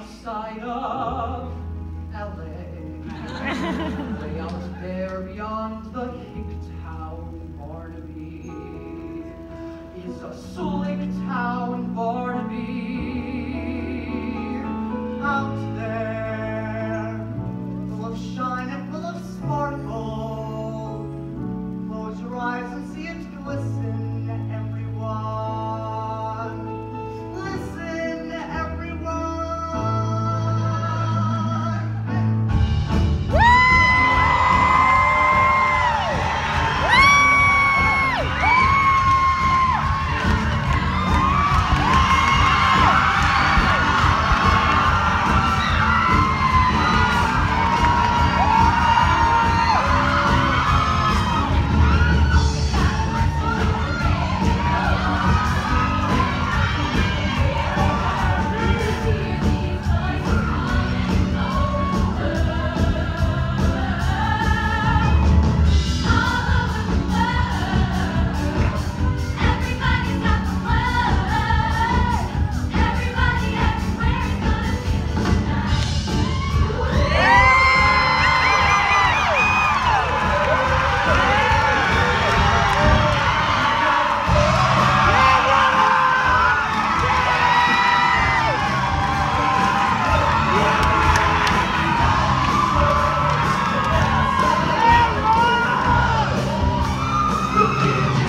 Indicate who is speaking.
Speaker 1: outside of L.A. Way out there beyond the Hicktown, Barnaby is a slick town, Barnaby. Out Música